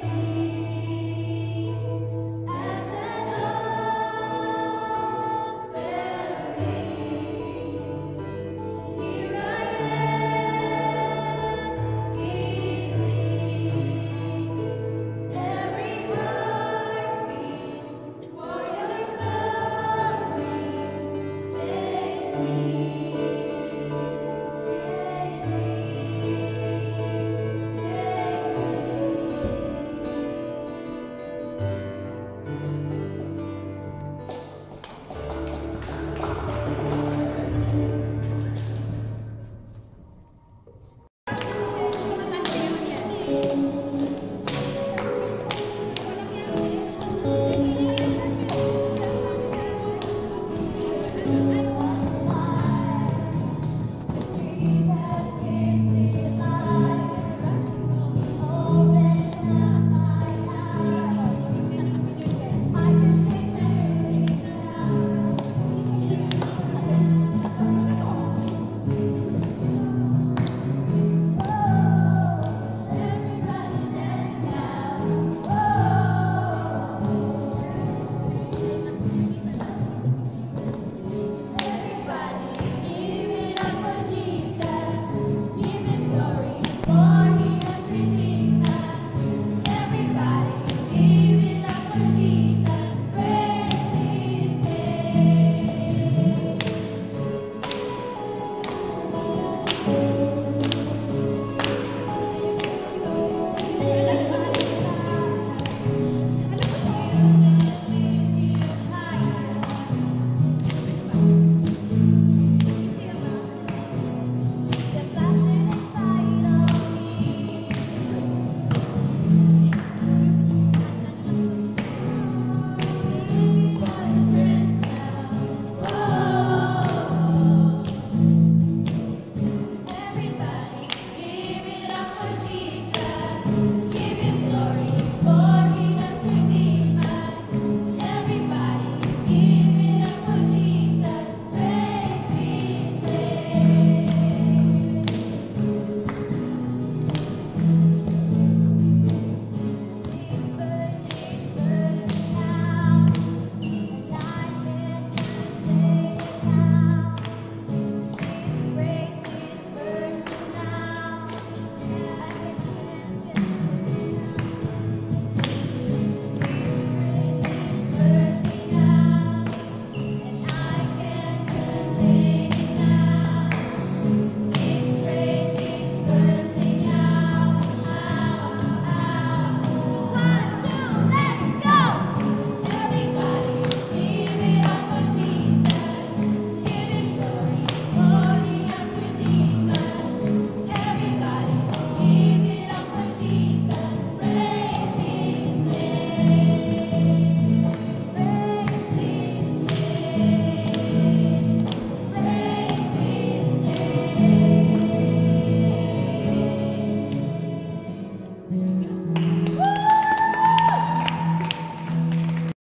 Hey.